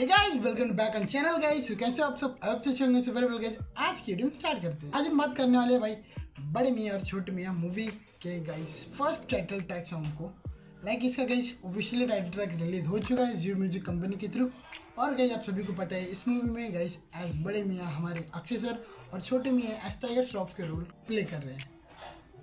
Hey guys welcome back on channel guys कैसे आप सब? अब से होंगे से वेरी गाइस आज की वीडियो स्टार्ट करते हैं। आज हम बात करने वाले हैं भाई, बड़े मियाँ और छोटे मियाँ मूवी के guys first title track song को। लाइक इसका guys officially title track release हो चुका है जियो म्यूज़िक कंपनी के थ्रू और गाइस आप सभी को पता है, इस मूवी में गाइस एज बड़े मियाँ हमारे अक्षय सर और छोटे मियाँ एज टाइगर श्रॉफ के रोल प्ले कर रहे हैं।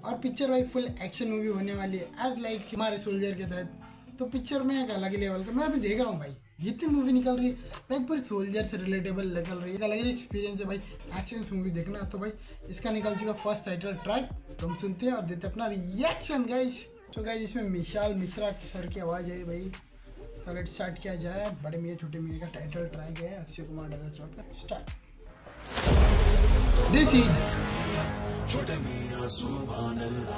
और पिक्चर भाई फुल एक्शन मूवी होने वाली है एज लाइक हमारे सोल्जर के तहत। तो पिक्चर में एक अलग लेवल का, मैं अभी देखा हूँ, भाई। जितनी मूवी निकल रही है लाइक पूरी सोल्जर से रिलेटेबल निकल रही है। अलग ही एक्सपीरियंस है भाई एक्शन मूवी देखना। तो भाई, इसका निकल चुका फ़र्स्ट टाइटल ट्रैक तो हम सुनते हैं और देते अपना रिएक्शन गाइस तो गाइस इसमें मिशाल मिश्रा की सर की आवाज़ है भाई। तो स्टार्ट किया जाए। बड़े मियाँ, छोटे मियाँ का टाइटल ट्रैक है। अक्षय कुमार डगर चौक का स्टार्ट दिस इज़ छोटे मियाँ, सुभान अल्लाह।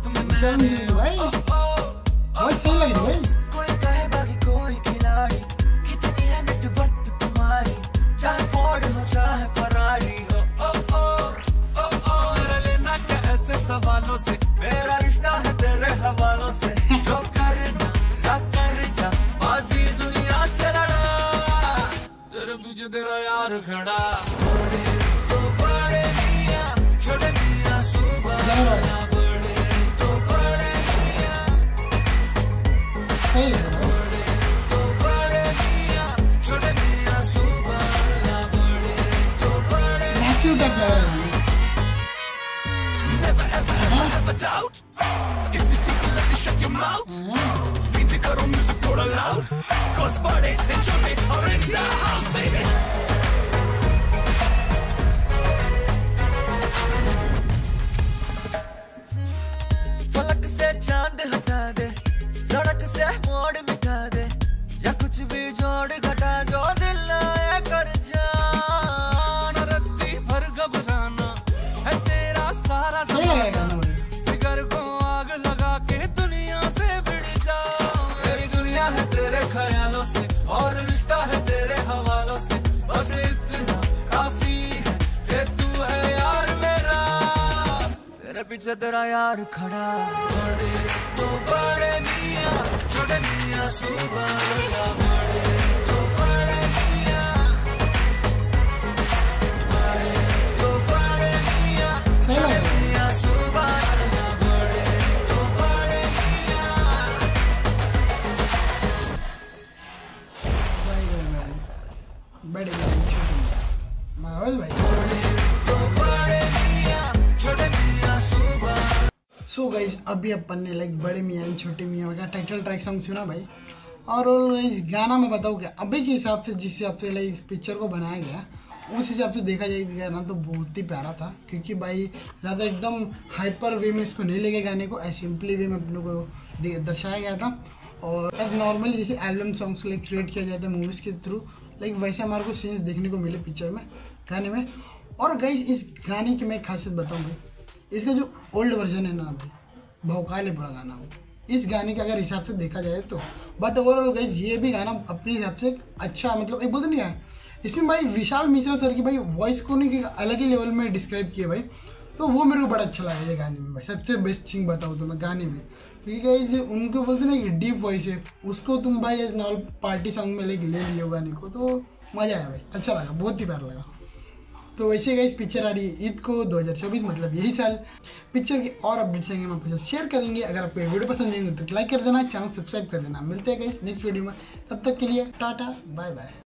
में मैंने भाई ओ, ओ, बहुत सही लग रही है कोई कहे बाकी कोई खिलाड़ी कितनी है नेटवर्थ तुम्हारी? चाहे फोर्ड हो चाहे फरारी ओ, ओ, ओ, ओ, ओ, मेरा लेना क्या ऐसे सवालों से? मेरा रिश्ता है तेरे हवालों से। जो करना जा कर जा। बाजी दुनिया से लड़ा। तेरे पीछे तेरा यार खड़ा Never ever ever have a doubt If you speak let me shut your mouth DJ करो music थोड़ा loud Cause बड़े and छोटे तेरे पीछे तेरा यार खड़ा। बड़े तो बड़े मियाँ, छोटे मियाँ सुबह बड़े तो बड़े बड़े तो बड़े मियाँ सुबह बड़े तो बड़े बड़े छोटे माहौल भाई। सो गाइज़ अभी अपन ने लाइक बड़े मियाँ, छोटे मियाँ का टाइटल ट्रैक सॉन्ग सुना भाई। और गाइज़ गाना मैं बताऊँ क्या? अभी के हिसाब से, जिस हिसाब से लाइक पिक्चर को बनाया गया, उस हिसाब से देखा जाए गाना तो बहुत ही प्यारा था। क्योंकि भाई, ज़्यादा एकदम हाइपर वे में इसको नहीं लेके गाने को सिंपली वे में अपने को दर्शाया गया था। और एज नॉर्मली जैसे एल्बम सॉन्ग्स लाइक क्रिएट किया जाता है मूवीज़ के थ्रू लाइक वैसे हमारे को सीन्स देखने को मिले पिक्चर में, गाने में। और गई इस गाने की मैं खासियत बताऊँ भाई इसका जो ओल्ड वर्जन है ना भाई, भौकाल है पूरा गाना। वो इस गाने के अगर हिसाब से देखा जाए तो। बट ओवरऑल गाइज़ ये भी गाना अपने हिसाब से अच्छा मतलब एक बोलते नहीं है। इसमें भाई विशाल मिश्रा सर की भाई वॉइस को नहीं, अलग ही लेवल में डिस्क्राइब किया भाई। तो वो मेरे को बड़ा अच्छा लगा ये गाने में भाई। सबसे बेस्ट थिंग बताऊँ तो मैं गाने में। क्योंकि गाइज़ उनको बोलते ना कि डीप वॉइस है, उसको तुम भाई एज नॉर्मल पार्टी सॉन्ग में लेके ले हो गाने को तो मज़ा आया भाई। अच्छा लगा, बहुत ही प्यारा लगा। तो वैसे गई पिक्चर आ रही है ईद को 2024 मतलब यही साल। पिक्चर के और अपडेट्स आएँगे, हम आपके साथ शेयर करेंगे। अगर आपको वीडियो पसंद आएँगे तो लाइक कर देना चैनल सब्सक्राइब कर देना। मिलते हैं गई नेक्स्ट वीडियो में। तब तक के लिए, टाटा बाय बाय